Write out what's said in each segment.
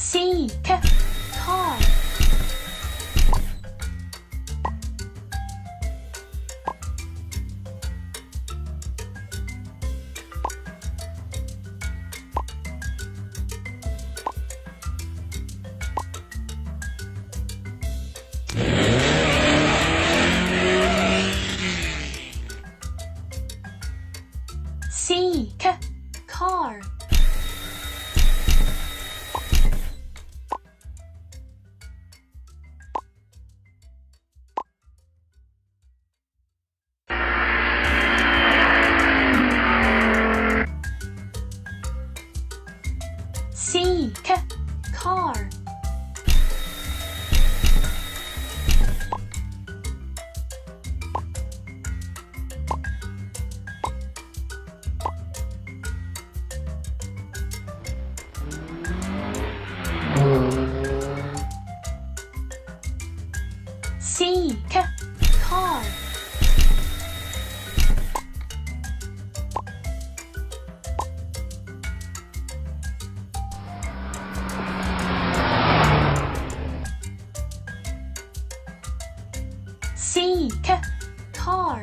seat, toy. Seat. See car. Seat. Car. seek, car.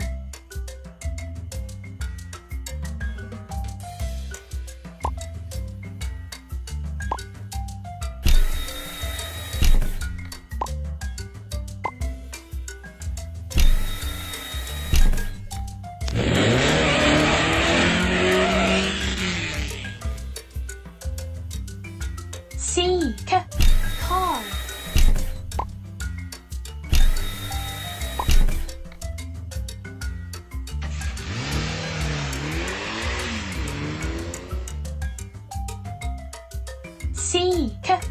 Seek. C. K.